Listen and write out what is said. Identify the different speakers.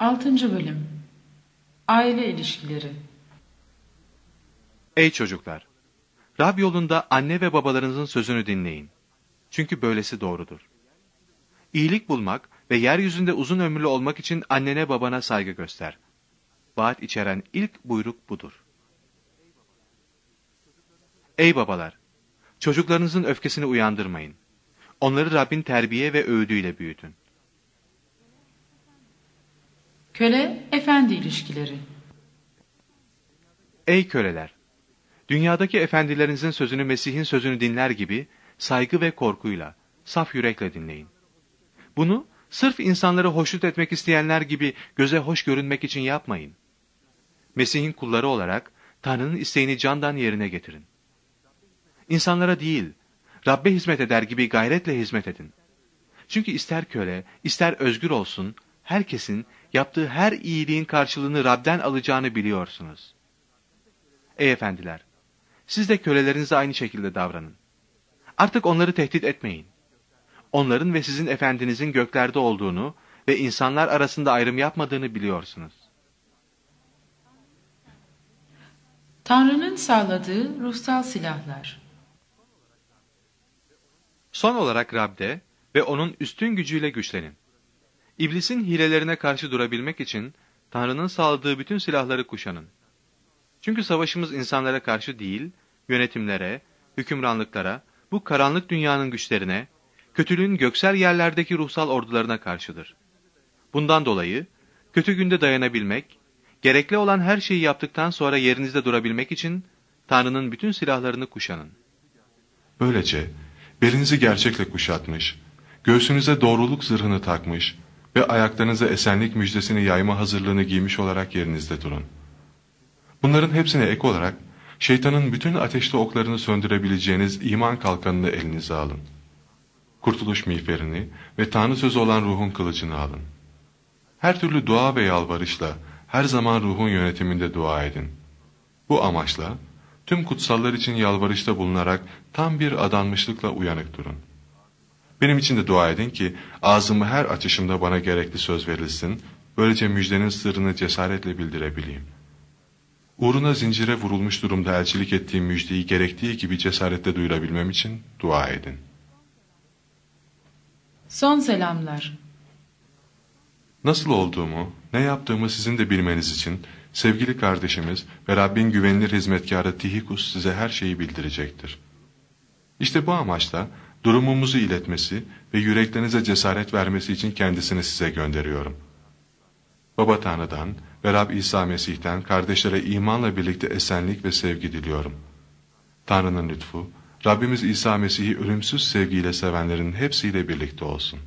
Speaker 1: Altıncı Bölüm Aile İlişkileri
Speaker 2: Ey çocuklar! Rab yolunda anne ve babalarınızın sözünü dinleyin. Çünkü böylesi doğrudur. İyilik bulmak ve yeryüzünde uzun ömürlü olmak için annene babana saygı göster. Vaat içeren ilk buyruk budur. Ey babalar! Çocuklarınızın öfkesini uyandırmayın. Onları Rabbin terbiye ve öğüdüyle büyütün.
Speaker 1: Köle Efendi İlişkileri
Speaker 2: Ey köleler! Dünyadaki efendilerinizin sözünü Mesih'in sözünü dinler gibi saygı ve korkuyla, saf yürekle dinleyin. Bunu sırf insanları hoşnut etmek isteyenler gibi göze hoş görünmek için yapmayın. Mesih'in kulları olarak Tanrı'nın isteğini candan yerine getirin. İnsanlara değil, Rabbe hizmet eder gibi gayretle hizmet edin. Çünkü ister köle, ister özgür olsun, herkesin yaptığı her iyiliğin karşılığını Rab'den alacağını biliyorsunuz. Ey efendiler! Siz de kölelerinize aynı şekilde davranın. Artık onları tehdit etmeyin. Onların ve sizin efendinizin göklerde olduğunu ve insanlar arasında ayrım yapmadığını biliyorsunuz.
Speaker 1: Tanrı'nın sağladığı ruhsal silahlar
Speaker 2: Son olarak Rab'de ve onun üstün gücüyle güçlenin. İblisin hilelerine karşı durabilmek için Tanrı'nın sağladığı bütün silahları kuşanın. Çünkü savaşımız insanlara karşı değil, yönetimlere, hükümranlıklara, bu karanlık dünyanın güçlerine, kötülüğün göksel yerlerdeki ruhsal ordularına karşıdır. Bundan dolayı, kötü günde dayanabilmek, gerekli olan her şeyi yaptıktan sonra yerinizde durabilmek için, Tanrı'nın bütün silahlarını kuşanın.
Speaker 3: Böylece, belinizi gerçekle kuşatmış, göğsünüze doğruluk zırhını takmış ve ayaklarınıza esenlik müjdesini yayma hazırlığını giymiş olarak yerinizde durun. Bunların hepsine ek olarak, şeytanın bütün ateşli oklarını söndürebileceğiniz iman kalkanını elinize alın. Kurtuluş miğferini ve Tanrı sözü olan ruhun kılıcını alın. Her türlü dua ve yalvarışla, her zaman ruhun yönetiminde dua edin. Bu amaçla, tüm kutsallar için yalvarışta bulunarak tam bir adanmışlıkla uyanık durun. Benim için de dua edin ki ağzımı her açışımda bana gerekli söz verilsin, böylece müjdenin sırrını cesaretle bildirebileyim. Uğruna zincire vurulmuş durumda elçilik ettiğim müjdeyi gerektiği gibi cesaretle duyurabilmem için dua edin.
Speaker 1: Son selamlar
Speaker 3: Nasıl olduğumu, ne yaptığımı sizin de bilmeniz için sevgili kardeşimiz ve Rabbin güvenilir hizmetkarı Tihikus size her şeyi bildirecektir. İşte bu amaçla durumumuzu iletmesi ve yüreklerinize cesaret vermesi için kendisini size gönderiyorum. Baba Tanrı'dan ve Rab İsa Mesih'ten kardeşlere imanla birlikte esenlik ve sevgi diliyorum. Tanrı'nın lütfu, Rabbimiz İsa Mesih'i ölümsüz sevgiyle sevenlerin hepsiyle birlikte olsun.